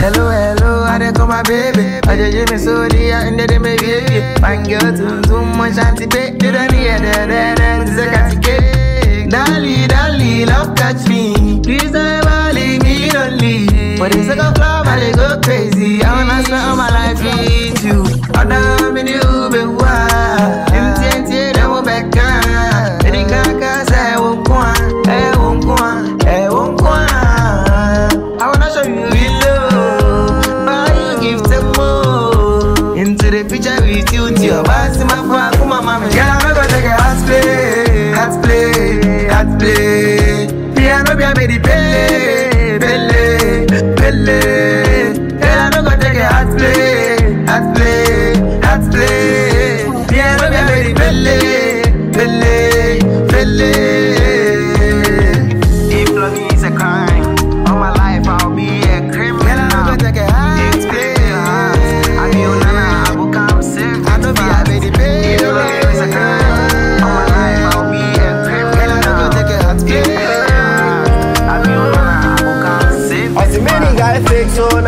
Hello, hello, I dey call my baby. I just give me so dear, and then me baby. Fine girl, too, too much anti babe. Did I need that, that, that, Dolly, dolly, love catch me. Please don't leave me lonely. The sake of love, I go crazy. I wanna spend all my life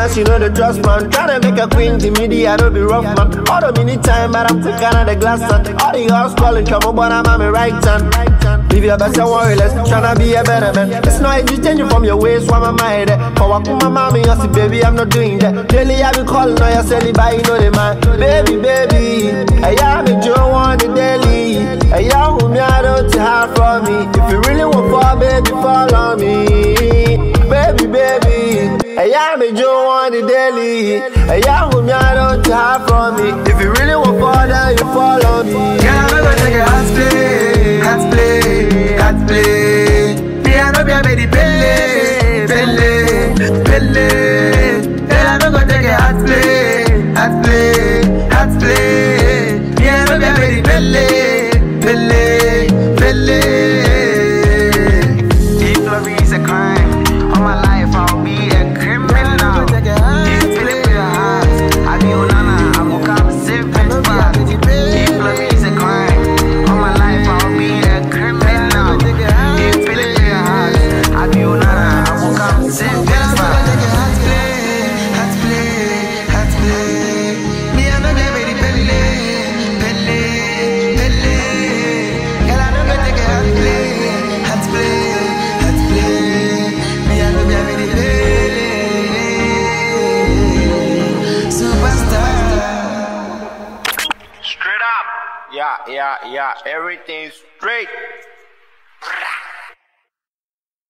now she know the trust man. Tryna make a queen the I don't be rough man. All the mini time, but I'm quick on the glass and all the girls calling trouble, but I'm on my right hand. Live your best and worry less, tryna be a better man. It's not easy changing from your ways, why my mind there. For what my mommy, you see, baby, I'm not doing that. Daily I be calling on you, selling by you know the man. Baby, baby, I am a Joe on the daily. I am Baby, baby, I a Joe on the daily. I am who I don't hide from me. If you really want for Yeah, yeah, yeah. Everything's straight.